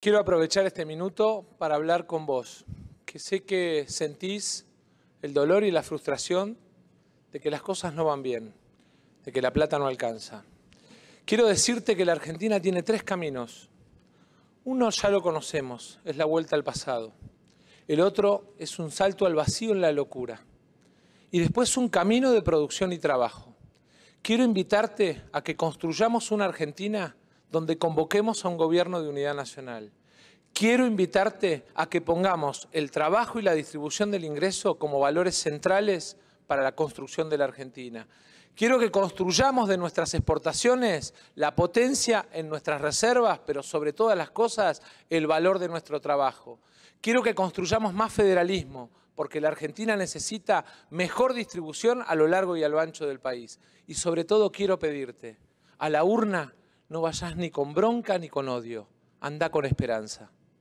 Quiero aprovechar este minuto para hablar con vos, que sé que sentís el dolor y la frustración de que las cosas no van bien, de que la plata no alcanza. Quiero decirte que la Argentina tiene tres caminos. Uno ya lo conocemos, es la vuelta al pasado. El otro es un salto al vacío en la locura. Y después un camino de producción y trabajo. Quiero invitarte a que construyamos una Argentina donde convoquemos a un gobierno de unidad nacional. Quiero invitarte a que pongamos el trabajo y la distribución del ingreso como valores centrales para la construcción de la Argentina. Quiero que construyamos de nuestras exportaciones la potencia en nuestras reservas, pero sobre todas las cosas el valor de nuestro trabajo. Quiero que construyamos más federalismo, porque la Argentina necesita mejor distribución a lo largo y a lo ancho del país. Y sobre todo quiero pedirte, a la urna no vayas ni con bronca ni con odio, anda con esperanza.